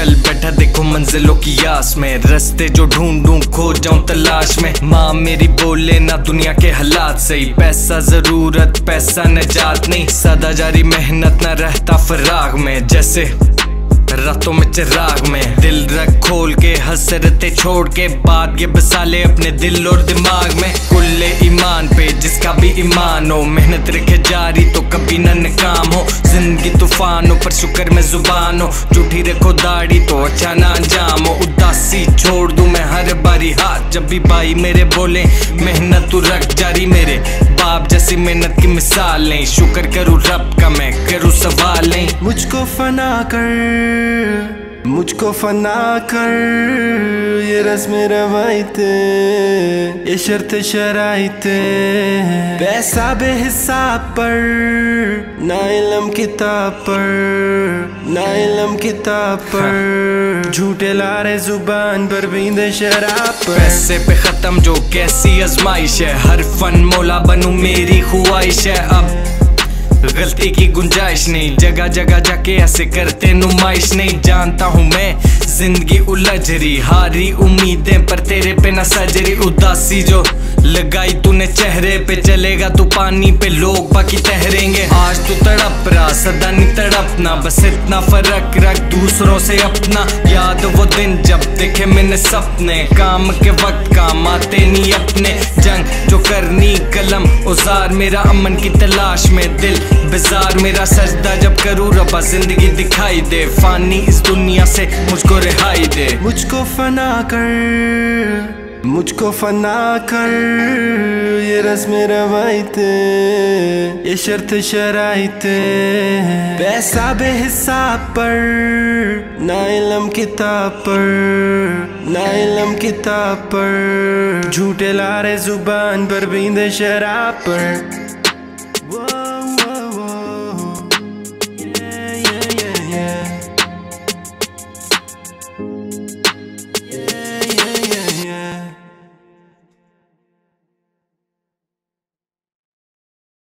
بیٹھا دیکھو منزلوں کی یاس میں۔ رستے جو ڈھونڈوں کھو جاؤں تلاش میں۔ ماں میری بولے نہ دنیا کے حالات صحیح۔ پیسہ ضرورت، پیسہ نجات نہیں۔ سدا جاری محنت نہ رہتا فراغ میں۔ جیسے راتوں میں چراغ میں۔ دل رکھ کھول کے حسرتیں چھوڑ کے بات یہ بسالے اپنے دل اور دماغ میں۔ کل ایمان پہ جس کا بھی ایمان ہو۔ محنت رکھے جاری تو کبھی نہ نکام ہو۔ طوفان ہو پر شکر میں زبان ہو جھوٹھی رکھو داڑھی تو اچھا نہ انجام ہو اداسی چھوڑ دوں میں ہر باری ہاتھ۔ جب بھی بھائی میرے بولے محنت تو رکھ جاری میرے۔ باپ جیسی محنت کی مثال نہیں شکر کروں رب کا میں کروں سوال نہیں مجھ کو فنا کر۔ مجھ کو فنا کر، یہ رسم روایت یہ شرط شرائط پیسہ بے حساب پر، نہ علم کتاب پر، نہ علم کتاب پر۔ جھوٹے لارے زبان پر بیند شراب پر۔ پیسے پہ ختم جو کیسی ازمائش ہے، ہر فن مولا بنوں میری خواہش ہے۔ اب غلطی کی گنجائش نہیں۔ جگہ جگہ جا کے ایسے کرتے نمائش نہیں۔ جانتا ہوں میں زندگی الجھ رہی ہاری امیدیں پر تیرے پہ نہ سجری۔ اداسی جو لگائی تو نے چہرے پہ چلے گا تو پانی پہ لوگ باقی تہریں گے۔ آج تو تڑپ رہا سدا نہیں تڑپنا، بس اتنا فرق رکھ، دوسروں سے اپنا۔ یاد وہ دن جب دیکھے میں نے سپنے، کام کے وقت کام آتے نہیں اپنے۔ اوزار میرا امن کی تلاش میں دل بزار میرا سجدہ جب کروں ربا زندگی دکھائی دے فانی اس دنیا سے مجھ کو رہائی دے مجھ کو فنا کر مجھ کو فنا کر، یہ رسم روایت، یہ شرط شرائط۔ پیسہ بے حساب پر، نہ علم کتاب پر، نہ علم کتاب پر۔ جھوٹے لارے زبان پر بیند شراب پر۔